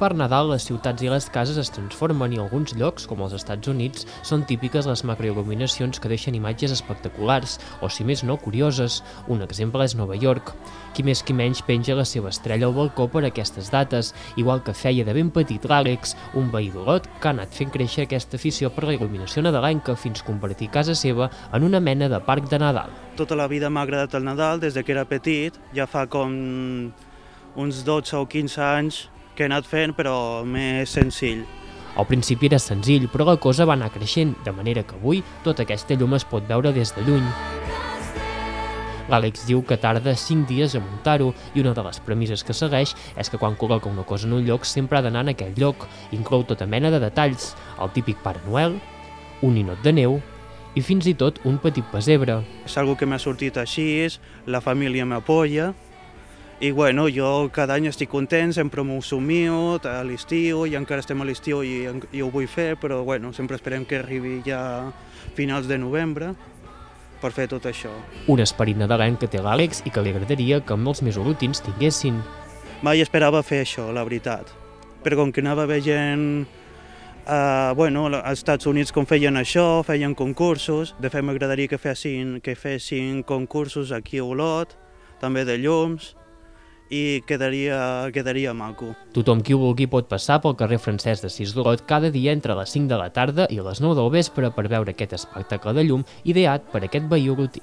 Per Nadal, les ciutats i les cases es transformen i alguns llocs, com els Estats Units, són típiques les macroil·luminacions que deixen imatges espectaculars, o si més no, curioses. Un exemple és Nova York. Qui més qui menys penja la seva estrella al balcó per aquestes dates, igual que feia de ben petit l'Àlex, un veí d'Olot que ha anat fent créixer aquesta afició per la il·luminació nadalenca fins convertir casa seva en una mena de parc de Nadal. Tota la vida m'ha agradat el Nadal, des de que era petit, ja fa com uns 12 o 15 anys que he anat fent, però més senzill. Al principi era senzill, però la cosa va anar creixent, de manera que avui tota aquesta llum es pot veure des de lluny. L'Àlex diu que tarda 5 dies a muntar-ho i una de les premisses que segueix és que quan col·loca una cosa en un lloc sempre ha d'anar en aquell lloc. Inclou tota mena de detalls, el típic Pare Noel, un ninot de neu i fins i tot un petit pessebre. És algo que m'ha sortit així, la família m'apoya, i bueno, jo cada any estic content, sempre m'ho somio a l'estiu i encara estem a l'estiu i, i ho vull fer, però bueno, sempre esperem que arribi ja finals de novembre per fer tot això. Un esperit nadalenc que té l'Àlex i que li agradaria que molts més olotins tinguessin. Mai esperava fer això, la veritat, però com que anava veient Uh, bueno, als Estats Units com feien això, feien concursos, de fet m'agradaria que fessin, que fessin concursos aquí a Olot, també de llums, i quedaria, quedaria maco. Tothom qui ho vulgui pot passar pel carrer Francesc de Sis d'Olot cada dia entre les 5 de la tarda i les 9 del vespre per veure aquest espectacle de llum ideat per aquest veí olotí.